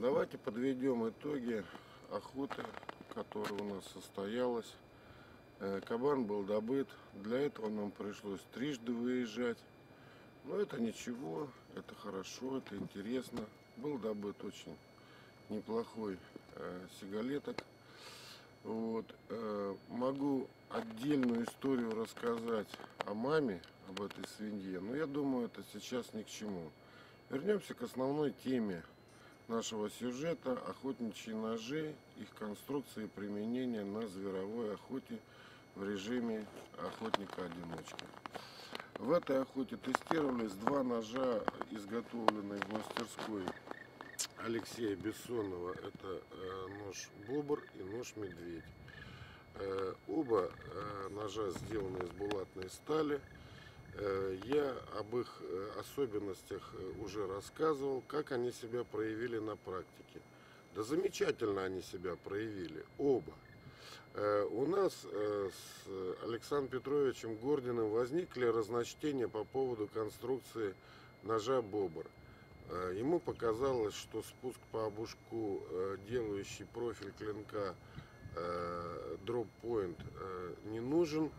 Давайте подведем итоги охоты, которая у нас состоялась. Э, кабан был добыт. Для этого нам пришлось трижды выезжать. Но это ничего, это хорошо, это интересно. Был добыт очень неплохой э, сигалеток. Вот. Э, могу отдельную историю рассказать о маме, об этой свинье, но я думаю, это сейчас ни к чему. Вернемся к основной теме нашего сюжета – охотничьи ножи, их конструкции и применение на зверовой охоте в режиме охотника-одиночки. В этой охоте тестировались два ножа, изготовленные в мастерской Алексея Бессонова. Это э, нож Бобр и нож Медведь. Э, оба э, ножа сделаны из булатной стали. Я об их особенностях уже рассказывал, как они себя проявили на практике. Да замечательно они себя проявили, оба. У нас с Александром Петровичем Гординым возникли разночтения по поводу конструкции ножа «Бобр». Э, ему показалось, что спуск по обушку, э, делающий профиль клинка э, дроп point не нужен.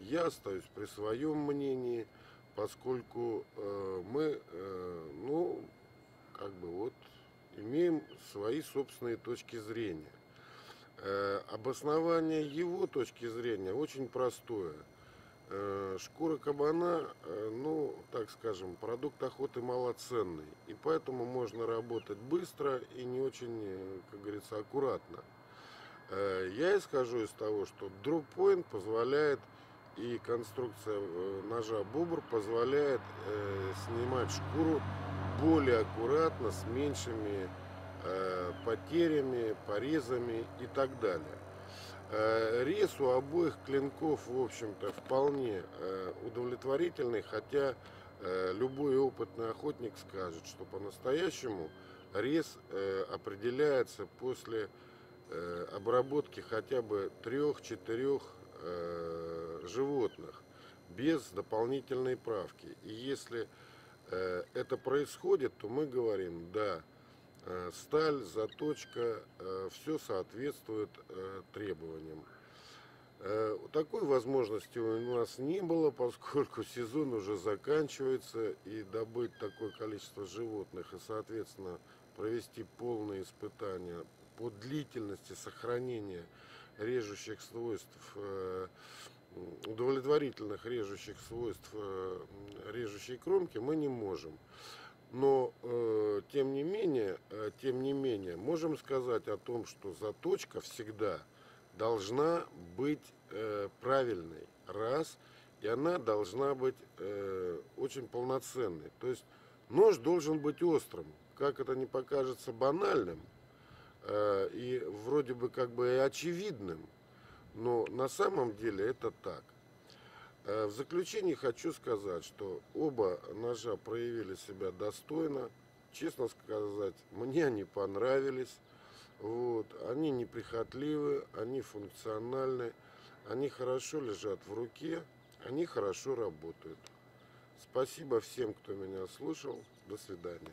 Я остаюсь при своем мнении, поскольку мы, ну, как бы вот, имеем свои собственные точки зрения. Обоснование его точки зрения очень простое – Э, шкура кабана, э, ну, так скажем, продукт охоты малоценный. И поэтому можно работать быстро и не очень, э, как говорится, аккуратно. Я исхожу из того, что дроп point позволяет и конструкция ножа бубр позволяет снимать шкуру более аккуратно, с меньшими потерями, порезами и так далее. Э, рез у обоих клинков, в общем-то, вполне э, удовлетворительный, хотя э, любой опытный охотник скажет, что по-настоящему рез определяется после обработки хотя бы трех-четырех животных без дополнительной правки. И если это происходит, то мы говорим, да, Э, сталь, заточка, э, все соответствует э, требованиям. Такой возможности у нас не было, поскольку сезон уже заканчивается, и добыть такое количество животных и, соответственно, провести полные испытания по длительности сохранения режущих свойств, удовлетворительных режущих свойств режущей кромки мы не можем. Но э, тем не менее, э, тем не менее, можем сказать о том, что заточка всегда должна быть э, правильной, раз, и она должна быть э, очень полноценной. То есть нож должен быть острым, как это не покажется банальным э, и вроде бы как бы и очевидным, но на самом деле это так. Э, в заключение хочу сказать, что оба ножа проявили себя достойно. Честно сказать, мне они понравились. Вот. Они неприхотливы, они функциональны, они хорошо лежат в руке, они хорошо работают. Спасибо всем, кто меня слушал. До свидания.